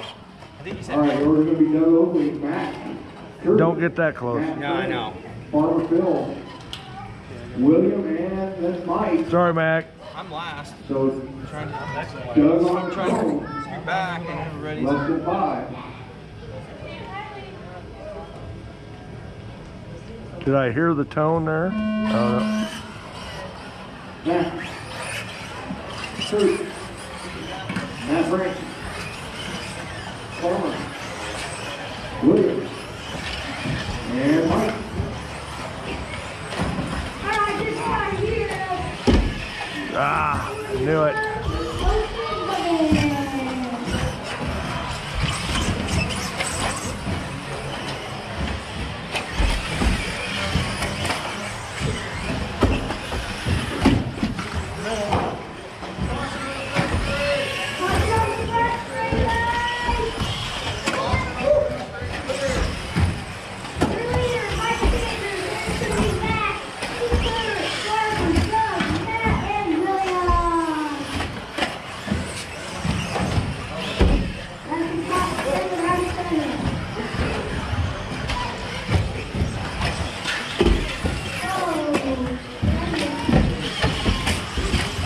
I think he said All right, we're gonna be Doug Oakley, Matt. Curtis, Don't get that close. Matt No, I know. Farmer Phil, William, and then Mike. Sorry, Mac. I'm last. So I'm trying to. Doug on the trying phone, to. You're back and everybody's. less than five. Did I hear the tone there? Oh, no. Matt. Curtis. Matt Branch. Farmer. William. And Mike. Ah, I knew it.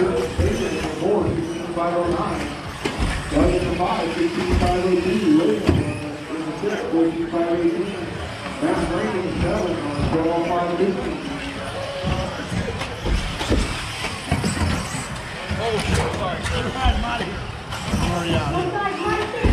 Curtis Baker in the fourth, sixteen five oh nine. Doug in the five, sixteen five oh two, William in the sixth, fourteen five eighteen. Matt Brady seven on twelve five fifteen. Oh, shit, sorry. Out of here. Already out.